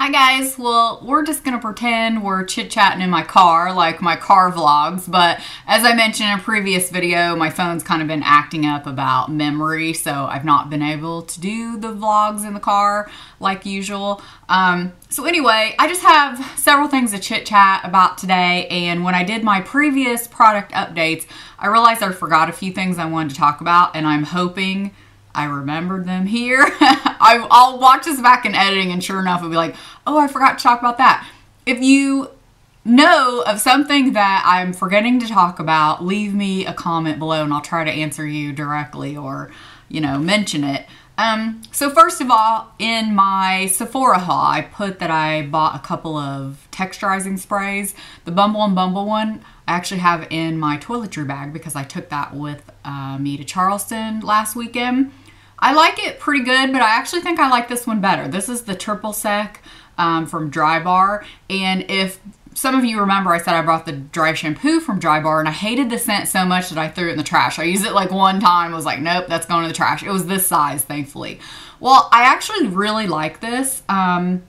Hi guys, well, we're just gonna pretend we're chit-chatting in my car, like my car vlogs, but as I mentioned in a previous video, my phone's kind of been acting up about memory, so I've not been able to do the vlogs in the car like usual. Um, so anyway, I just have several things to chit-chat about today, and when I did my previous product updates, I realized I forgot a few things I wanted to talk about, and I'm hoping I remembered them here. I, will watch this back in editing and sure enough, it'll be like, oh, I forgot to talk about that. If you know of something that I'm forgetting to talk about, leave me a comment below and I'll try to answer you directly or, you know, mention it. Um, so first of all, in my Sephora haul, I put that I bought a couple of texturizing sprays. The Bumble and Bumble one I actually have in my toiletry bag because I took that with uh, me to Charleston last weekend. I like it pretty good, but I actually think I like this one better. This is the Triple Sec um, from Drybar. And if some of you remember, I said I brought the dry shampoo from Drybar, and I hated the scent so much that I threw it in the trash. I used it like one time, was like, nope, that's going in the trash. It was this size, thankfully. Well, I actually really like this, um,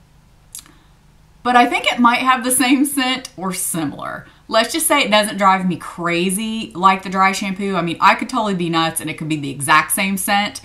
but I think it might have the same scent or similar. Let's just say it doesn't drive me crazy like the dry shampoo. I mean, I could totally be nuts and it could be the exact same scent,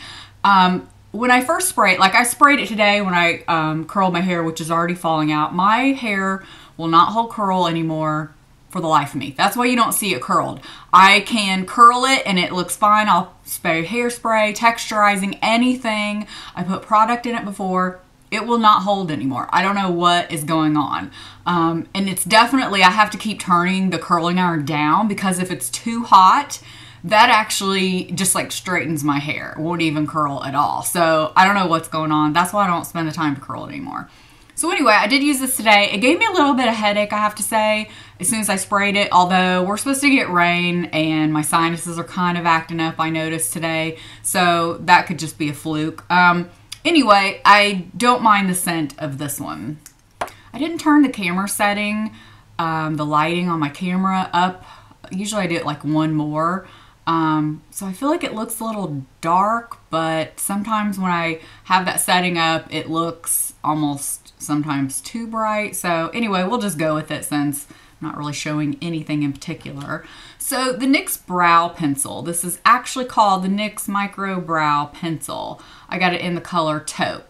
um, when I first sprayed, like I sprayed it today when I um, curled my hair, which is already falling out, my hair will not hold curl anymore for the life of me. That's why you don't see it curled. I can curl it and it looks fine. I'll spray hairspray, texturizing, anything. I put product in it before. It will not hold anymore. I don't know what is going on. Um, and it's definitely, I have to keep turning the curling iron down because if it's too hot, that actually just like straightens my hair. It won't even curl at all. So I don't know what's going on. That's why I don't spend the time to curl it anymore. So anyway, I did use this today. It gave me a little bit of headache, I have to say, as soon as I sprayed it. Although we're supposed to get rain and my sinuses are kind of acting up, I noticed today. So that could just be a fluke. Um, anyway, I don't mind the scent of this one. I didn't turn the camera setting, um, the lighting on my camera up. Usually I do it like one more. Um, so I feel like it looks a little dark, but sometimes when I have that setting up, it looks almost sometimes too bright. So anyway, we'll just go with it since I'm not really showing anything in particular. So the NYX Brow Pencil. This is actually called the NYX Micro Brow Pencil. I got it in the color Taupe.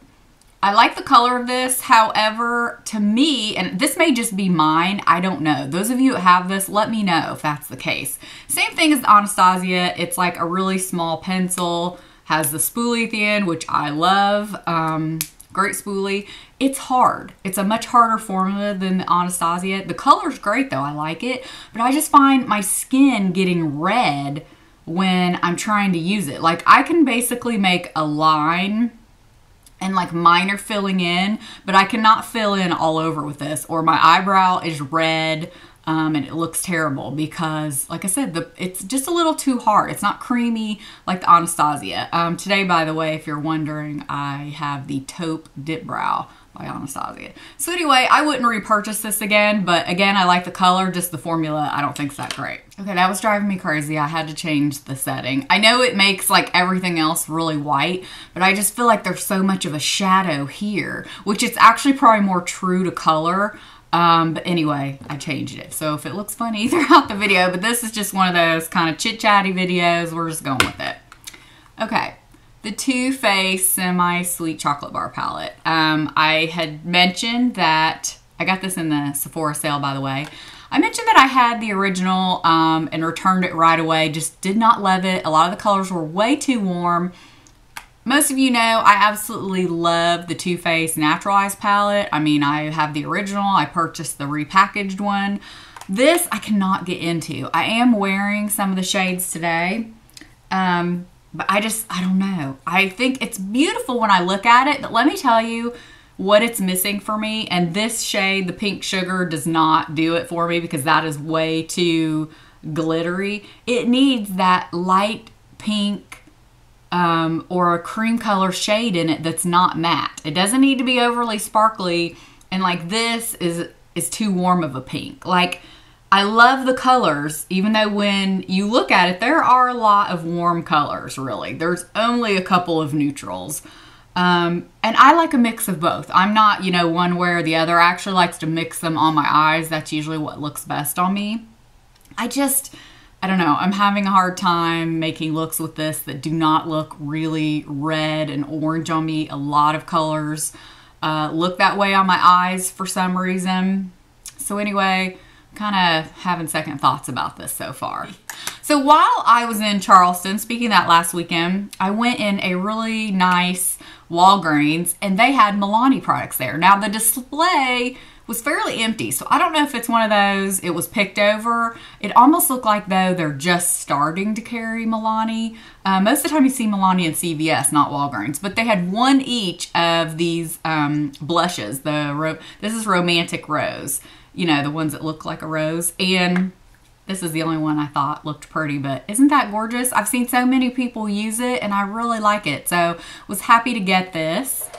I like the color of this. However, to me, and this may just be mine, I don't know. Those of you that have this, let me know if that's the case. Same thing as the Anastasia. It's like a really small pencil, has the spoolie at the end, which I love. Um, great spoolie. It's hard. It's a much harder formula than the Anastasia. The color's great though, I like it. But I just find my skin getting red when I'm trying to use it. Like I can basically make a line and like minor filling in, but I cannot fill in all over with this or my eyebrow is red um, and it looks terrible because like I said, the it's just a little too hard. It's not creamy like the Anastasia. Um, today, by the way, if you're wondering, I have the Taupe Dip Brow by Anastasia. So anyway, I wouldn't repurchase this again, but again, I like the color, just the formula, I don't think it's that great. Okay, that was driving me crazy. I had to change the setting. I know it makes like everything else really white, but I just feel like there's so much of a shadow here, which it's actually probably more true to color. Um, but anyway, I changed it. So if it looks funny throughout the video, but this is just one of those kind of chit-chatty videos. We're just going with it. Okay, the Too Faced Semi Sweet Chocolate Bar Palette. Um, I had mentioned that, I got this in the Sephora sale by the way. I mentioned that I had the original um, and returned it right away, just did not love it. A lot of the colors were way too warm. Most of you know I absolutely love the Too Faced Natural Eyes palette. I mean, I have the original. I purchased the repackaged one. This I cannot get into. I am wearing some of the shades today. Um, but I just, I don't know. I think it's beautiful when I look at it, but let me tell you what it's missing for me. And this shade, the pink sugar, does not do it for me because that is way too glittery. It needs that light pink um, or a cream color shade in it that's not matte. It doesn't need to be overly sparkly. And like this is, is too warm of a pink. Like, I love the colors, even though when you look at it, there are a lot of warm colors, really. There's only a couple of neutrals. Um, and I like a mix of both. I'm not, you know, one way or the other. I actually likes to mix them on my eyes. That's usually what looks best on me. I just, I don't know, I'm having a hard time making looks with this that do not look really red and orange on me. A lot of colors uh, look that way on my eyes for some reason. So anyway, kind of having second thoughts about this so far. So while I was in Charleston, speaking that last weekend, I went in a really nice Walgreens and they had Milani products there. Now the display was fairly empty, so I don't know if it's one of those, it was picked over. It almost looked like though they're just starting to carry Milani. Uh, most of the time you see Milani in CVS, not Walgreens, but they had one each of these um, blushes. The This is Romantic Rose, you know, the ones that look like a rose. And this is the only one I thought looked pretty, but isn't that gorgeous? I've seen so many people use it and I really like it. So was happy to get this.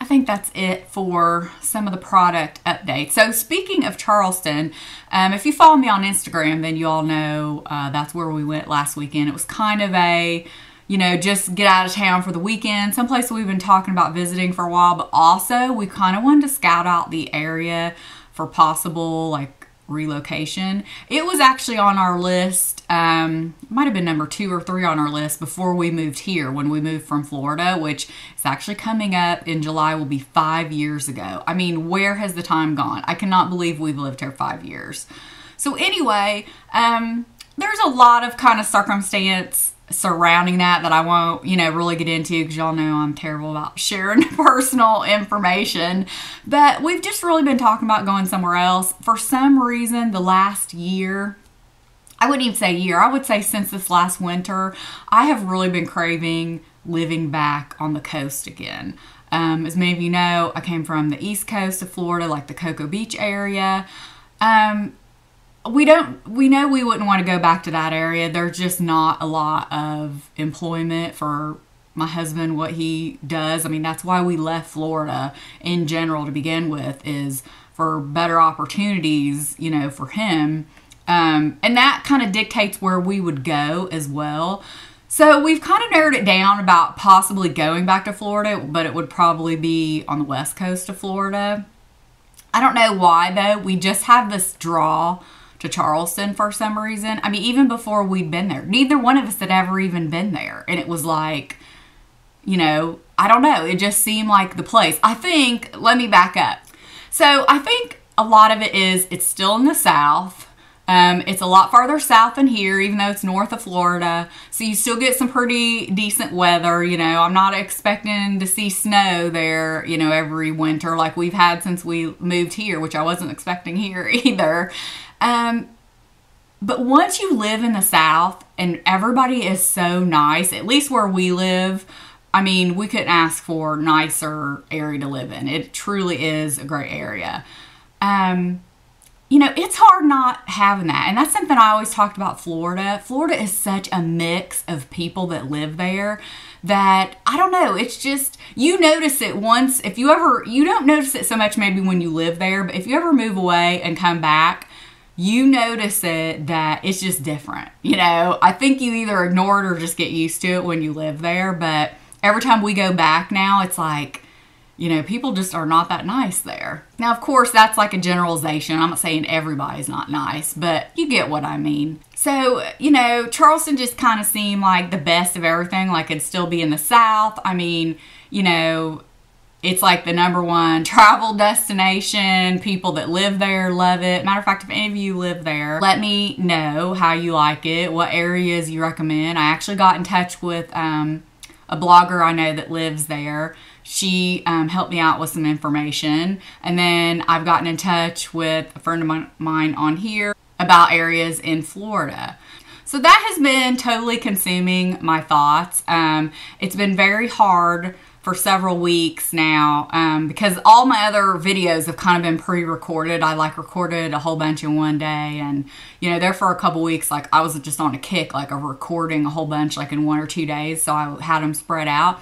I think that's it for some of the product updates. So speaking of Charleston, um, if you follow me on Instagram, then you all know uh, that's where we went last weekend. It was kind of a, you know, just get out of town for the weekend. Someplace we've been talking about visiting for a while, but also we kind of wanted to scout out the area for possible like relocation. It was actually on our list, um, might have been number two or three on our list before we moved here when we moved from Florida, which is actually coming up in July, will be five years ago. I mean, where has the time gone? I cannot believe we've lived here five years. So, anyway, um, there's a lot of kind of circumstance surrounding that that I won't, you know, really get into because y'all know I'm terrible about sharing personal information. But we've just really been talking about going somewhere else. For some reason, the last year, I wouldn't even say year, I would say since this last winter, I have really been craving living back on the coast again. Um, as many of you know, I came from the east coast of Florida, like the Cocoa Beach area. Um, we don't we know we wouldn't want to go back to that area. There's just not a lot of employment for my husband what he does. I mean that's why we left florida in general to begin with is for better opportunities you know for him. Um, and that kind of dictates where we would go as well. So we've kind of narrowed it down about possibly going back to florida but it would probably be on the west coast of florida. I don't know why though. We just have this draw to Charleston for some reason. I mean, even before we'd been there, neither one of us had ever even been there. And it was like, you know, I don't know. It just seemed like the place. I think, let me back up. So I think a lot of it is it's still in the South. Um, it's a lot farther south than here, even though it's north of Florida. So you still get some pretty decent weather. You know, I'm not expecting to see snow there, you know, every winter like we've had since we moved here, which I wasn't expecting here either. Um, but once you live in the South and everybody is so nice, at least where we live, I mean, we couldn't ask for nicer area to live in. It truly is a great area. Um, you know, it's hard not having that. And that's something I always talked about Florida. Florida is such a mix of people that live there that I don't know, it's just you notice it once if you ever you don't notice it so much maybe when you live there, but if you ever move away and come back, you notice it that it's just different. You know, I think you either ignore it or just get used to it when you live there. But every time we go back now, it's like, you know, people just are not that nice there. Now, of course, that's like a generalization. I'm not saying everybody's not nice, but you get what I mean. So, you know, Charleston just kind of seemed like the best of everything, like it'd still be in the South. I mean, you know, it's like the number one travel destination. People that live there love it. Matter of fact, if any of you live there, let me know how you like it, what areas you recommend. I actually got in touch with um, a blogger I know that lives there. She um, helped me out with some information. And then I've gotten in touch with a friend of mine on here about areas in Florida. So that has been totally consuming my thoughts. Um, it's been very hard for several weeks now um, because all my other videos have kind of been pre-recorded. I like recorded a whole bunch in one day and you know there for a couple weeks like I was just on a kick like of recording a whole bunch like in one or two days so I had them spread out.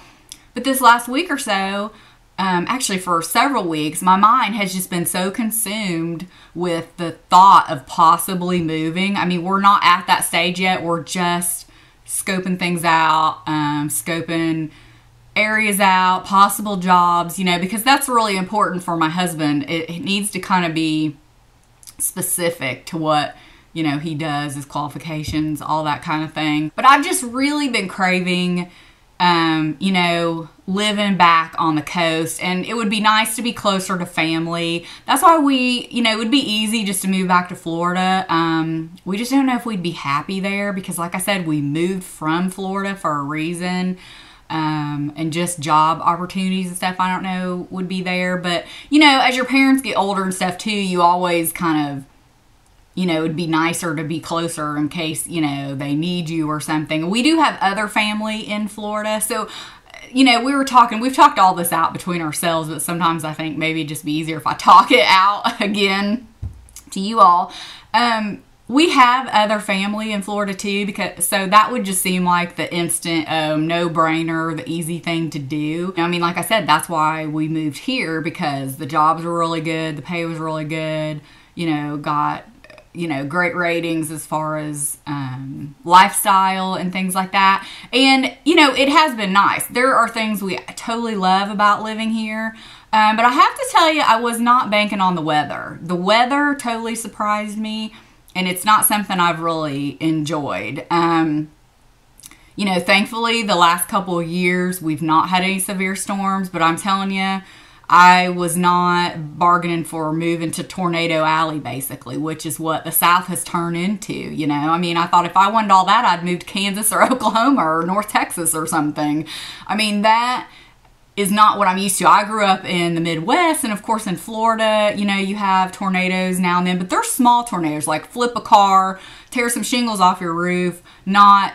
But this last week or so um, actually for several weeks, my mind has just been so consumed with the thought of possibly moving. I mean, we're not at that stage yet. We're just scoping things out, um, scoping areas out, possible jobs, you know, because that's really important for my husband. It, it needs to kind of be specific to what you know he does, his qualifications, all that kind of thing. But I've just really been craving um, you know, living back on the coast and it would be nice to be closer to family. That's why we, you know, it would be easy just to move back to Florida. Um, we just don't know if we'd be happy there because like I said, we moved from Florida for a reason. Um, and just job opportunities and stuff I don't know would be there. But, you know, as your parents get older and stuff too, you always kind of you know, it'd be nicer to be closer in case, you know, they need you or something. We do have other family in Florida. So, you know, we were talking, we've talked all this out between ourselves, but sometimes I think maybe it'd just be easier if I talk it out again to you all. Um, we have other family in Florida too, because so that would just seem like the instant um, no brainer, the easy thing to do. I mean, like I said, that's why we moved here because the jobs were really good, the pay was really good, you know, got you know, great ratings as far as um, lifestyle and things like that. And, you know, it has been nice. There are things we totally love about living here. Um, but I have to tell you, I was not banking on the weather. The weather totally surprised me, and it's not something I've really enjoyed. Um, you know, thankfully, the last couple of years, we've not had any severe storms, but I'm telling you, I was not bargaining for moving to Tornado Alley, basically, which is what the South has turned into. You know, I mean, I thought if I wanted all that, I'd move to Kansas or Oklahoma or North Texas or something. I mean, that is not what I'm used to. I grew up in the Midwest, and of course, in Florida, you know, you have tornadoes now and then, but they're small tornadoes, like flip a car, tear some shingles off your roof, not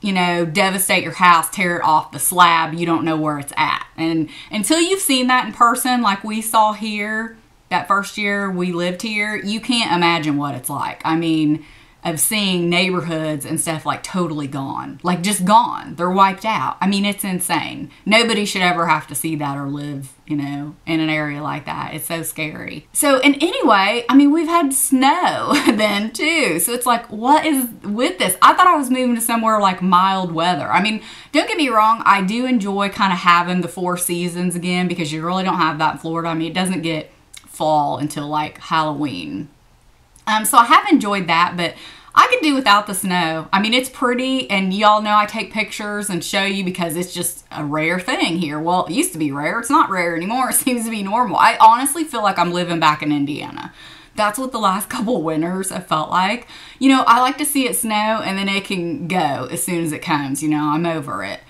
you know, devastate your house, tear it off the slab, you don't know where it's at. And until you've seen that in person, like we saw here that first year we lived here, you can't imagine what it's like. I mean, of seeing neighborhoods and stuff like totally gone. Like just gone. They're wiped out. I mean, it's insane. Nobody should ever have to see that or live, you know, in an area like that. It's so scary. So, and anyway, I mean, we've had snow then too. So it's like, what is with this? I thought I was moving to somewhere like mild weather. I mean, don't get me wrong. I do enjoy kind of having the four seasons again because you really don't have that in Florida. I mean, it doesn't get fall until like Halloween um, so I have enjoyed that, but I could do without the snow. I mean, it's pretty, and y'all know I take pictures and show you because it's just a rare thing here. Well, it used to be rare. It's not rare anymore. It seems to be normal. I honestly feel like I'm living back in Indiana. That's what the last couple winters have felt like. You know, I like to see it snow and then it can go as soon as it comes. You know, I'm over it.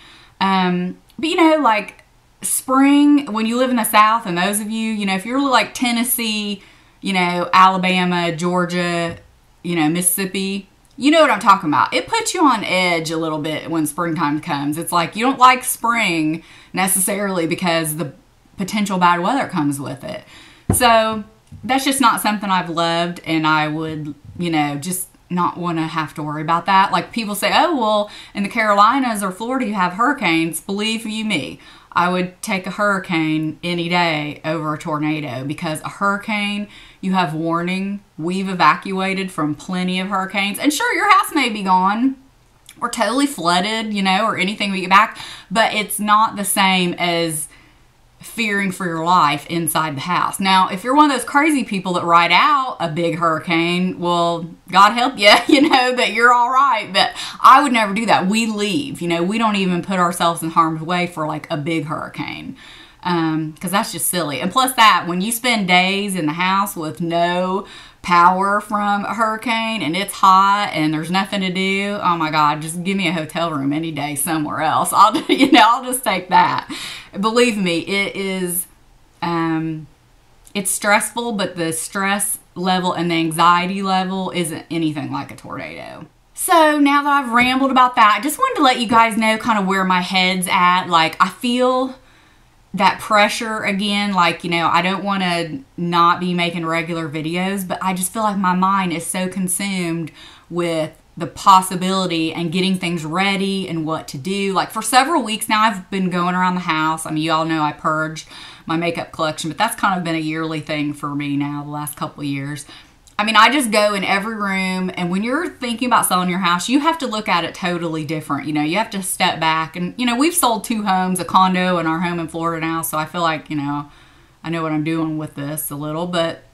Um, but you know, like spring, when you live in the South, and those of you, you know, if you're like Tennessee, you know, Alabama, Georgia, you know, Mississippi, you know what I'm talking about. It puts you on edge a little bit when springtime comes. It's like you don't like spring necessarily because the potential bad weather comes with it. So that's just not something I've loved, and I would, you know, just not want to have to worry about that. Like people say, oh, well, in the Carolinas or Florida, you have hurricanes. Believe you me, I would take a hurricane any day over a tornado because a hurricane, you have warning. We've evacuated from plenty of hurricanes. And sure, your house may be gone or totally flooded, you know, or anything we get back, but it's not the same as fearing for your life inside the house. Now, if you're one of those crazy people that ride out a big hurricane, well, God help you, you know, that you're all right. But I would never do that. We leave, you know, we don't even put ourselves in harm's way for like a big hurricane. Um, cause that's just silly. And plus that, when you spend days in the house with no power from a hurricane and it's hot and there's nothing to do, oh my God, just give me a hotel room any day somewhere else. I'll, you know, I'll just take that. Believe me, it is, um, it's stressful, but the stress level and the anxiety level isn't anything like a tornado. So now that I've rambled about that, I just wanted to let you guys know kind of where my head's at. Like, I feel that pressure again like you know i don't want to not be making regular videos but i just feel like my mind is so consumed with the possibility and getting things ready and what to do. Like for several weeks now i've been going around the house. I mean you all know i purged my makeup collection but that's kind of been a yearly thing for me now the last couple years I mean, I just go in every room, and when you're thinking about selling your house, you have to look at it totally different. You know, you have to step back, and you know, we've sold two homes, a condo, and our home in Florida now, so I feel like you know, I know what I'm doing with this a little, but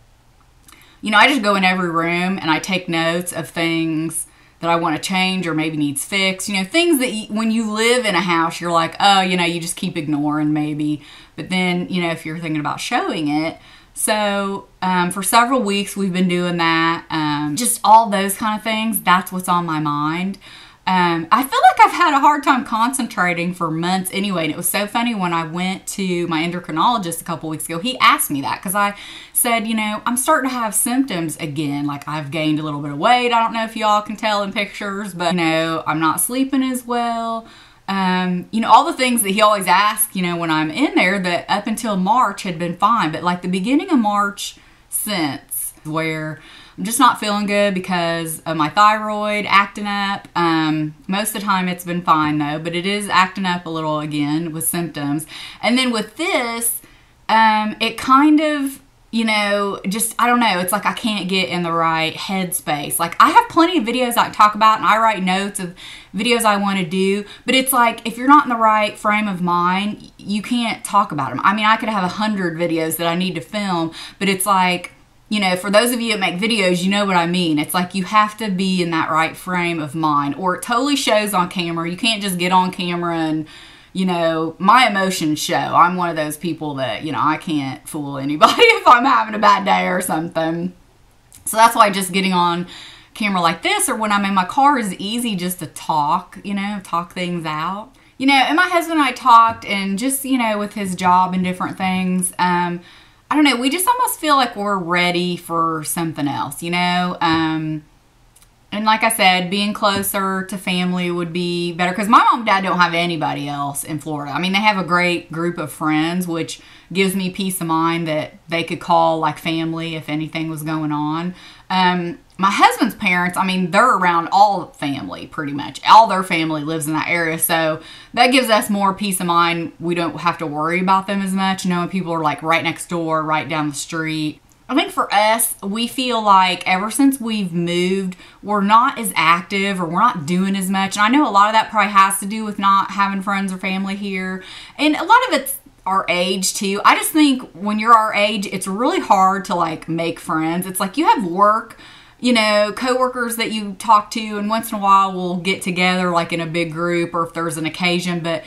you know, I just go in every room and I take notes of things that I want to change or maybe needs fixed. You know, things that you, when you live in a house, you're like, oh, you know, you just keep ignoring maybe. But then, you know, if you're thinking about showing it, so um, for several weeks, we've been doing that. Um, just all those kind of things. That's what's on my mind. Um, I feel like I've had a hard time concentrating for months anyway. And it was so funny when I went to my endocrinologist a couple weeks ago. He asked me that because I said, you know, I'm starting to have symptoms again. Like I've gained a little bit of weight. I don't know if y'all can tell in pictures, but you know, I'm not sleeping as well. Um, you know, all the things that he always asks, you know, when I'm in there that up until March had been fine. But like the beginning of March since where I'm just not feeling good because of my thyroid acting up. Um, most of the time it's been fine though, but it is acting up a little again with symptoms. And then with this, um, it kind of you know, just, I don't know, it's like I can't get in the right headspace. Like, I have plenty of videos I talk about and I write notes of videos I want to do, but it's like if you're not in the right frame of mind, you can't talk about them. I mean, I could have a hundred videos that I need to film, but it's like, you know, for those of you that make videos, you know what I mean. It's like you have to be in that right frame of mind, or it totally shows on camera. You can't just get on camera and, you know, my emotions show. I'm one of those people that, you know, I can't fool anybody if I'm having a bad day or something. So that's why just getting on camera like this or when I'm in my car is easy just to talk, you know, talk things out. You know, and my husband and I talked and just, you know, with his job and different things, um, I don't know, we just almost feel like we're ready for something else, you know? Um, and like I said, being closer to family would be better because my mom and dad don't have anybody else in Florida. I mean, they have a great group of friends, which gives me peace of mind that they could call like family if anything was going on. Um, my husband's parents, I mean, they're around all family pretty much. All their family lives in that area. So that gives us more peace of mind. We don't have to worry about them as much, knowing people are like right next door, right down the street. I think for us, we feel like ever since we've moved, we're not as active or we're not doing as much. And I know a lot of that probably has to do with not having friends or family here. And a lot of it's our age too. I just think when you're our age, it's really hard to like make friends. It's like you have work you know, coworkers that you talk to, and once in a while we'll get together like in a big group or if there's an occasion. But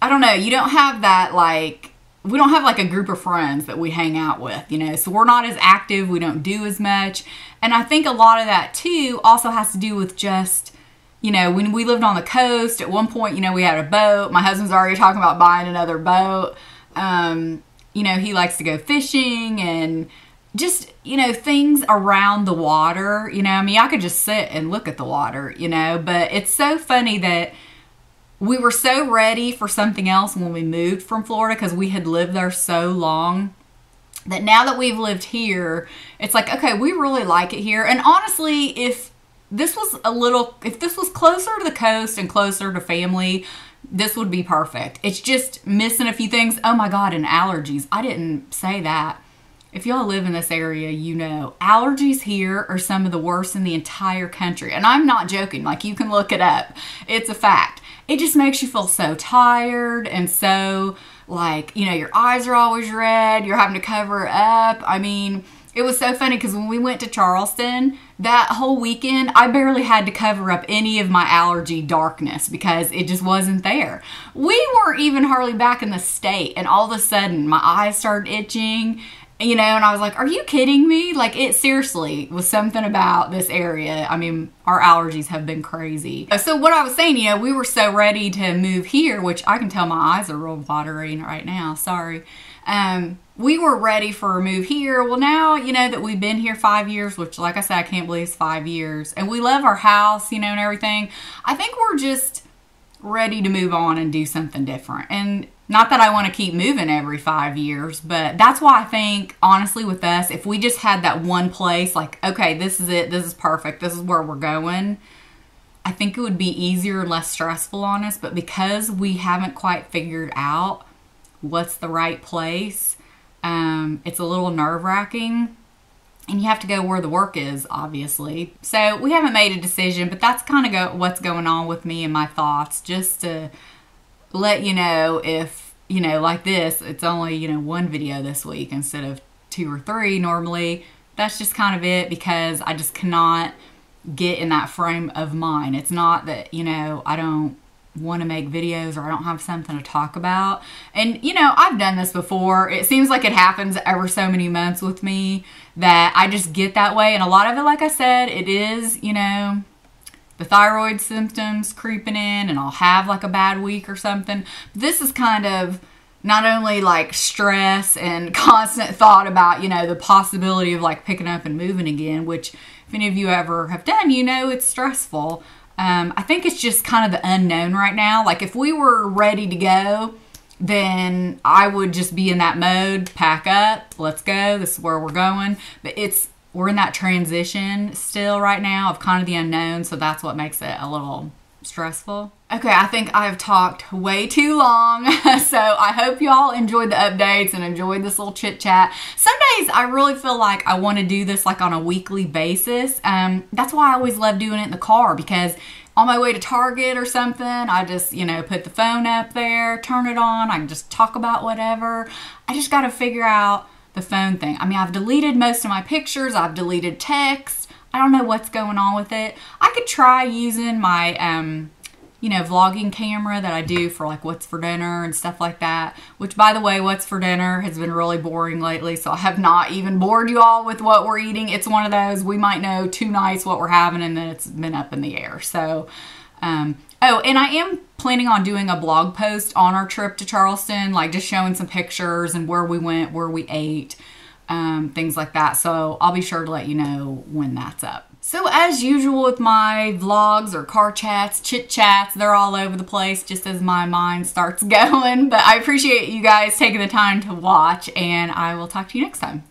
I don't know, you don't have that like, we don't have like a group of friends that we hang out with, you know, so we're not as active, we don't do as much. And I think a lot of that too also has to do with just, you know, when we lived on the coast, at one point, you know, we had a boat. My husband's already talking about buying another boat. Um, you know, he likes to go fishing and just you know things around the water you know i mean i could just sit and look at the water you know but it's so funny that we were so ready for something else when we moved from florida because we had lived there so long that now that we've lived here it's like okay we really like it here. And honestly if this was a little if this was closer to the coast and closer to family this would be perfect. It's just missing a few things. Oh my god and allergies. I didn't say that if y'all live in this area, you know allergies here are some of the worst in the entire country. And I'm not joking, like you can look it up. It's a fact. It just makes you feel so tired and so like, you know, your eyes are always red, you're having to cover up. I mean, it was so funny because when we went to Charleston that whole weekend, I barely had to cover up any of my allergy darkness because it just wasn't there. We weren't even hardly back in the state, and all of a sudden my eyes started itching you know, and I was like, are you kidding me? Like, it seriously was something about this area. I mean, our allergies have been crazy. So, what I was saying, you know, we were so ready to move here, which I can tell my eyes are real watery right now. Sorry. Um, we were ready for a move here. Well, now, you know, that we've been here five years, which, like I said, I can't believe it's five years, and we love our house, you know, and everything. I think we're just ready to move on and do something different. And not that I want to keep moving every five years, but that's why I think, honestly, with us, if we just had that one place, like, okay, this is it, this is perfect, this is where we're going, I think it would be easier and less stressful on us. But because we haven't quite figured out what's the right place, um, it's a little nerve wracking. and you have to go where the work is, obviously. So we haven't made a decision, but that's kind of go- what's going on with me and my thoughts, just to let you know if, you know, like this, it's only, you know, one video this week instead of two or three normally. That's just kind of it because I just cannot get in that frame of mind. It's not that, you know, I don't want to make videos or I don't have something to talk about. And, you know, I've done this before. It seems like it happens ever so many months with me that I just get that way. And a lot of it, like I said, it is, you know, the thyroid symptoms creeping in and I'll have like a bad week or something. This is kind of not only like stress and constant thought about, you know, the possibility of like picking up and moving again, which if any of you ever have done, you know it's stressful. Um, I think it's just kind of the unknown right now. Like if we were ready to go, then I would just be in that mode, pack up, let's go, this is where we're going. But it's we're in that transition still right now of kind of the unknown, so that's what makes it a little stressful. Okay, I think I've talked way too long, so I hope y'all enjoyed the updates and enjoyed this little chit chat. Some days I really feel like I want to do this like on a weekly basis. Um, that's why I always love doing it in the car because on my way to Target or something, I just, you know, put the phone up there, turn it on, I can just talk about whatever. I just got to figure out the phone thing. I mean, I've deleted most of my pictures, I've deleted text. I don't know what's going on with it. I could try using my, um, you know, vlogging camera that I do for like what's for dinner and stuff like that. Which, by the way, what's for dinner has been really boring lately, so I have not even bored you all with what we're eating. It's one of those we might know two nights what we're having, and then it's been up in the air. So, um, oh, and I am planning on doing a blog post on our trip to Charleston, like just showing some pictures and where we went, where we ate um, things like that. So I'll be sure to let you know when that's up. So as usual with my vlogs or car chats, chit chats, they're all over the place just as my mind starts going. But I appreciate you guys taking the time to watch and I will talk to you next time.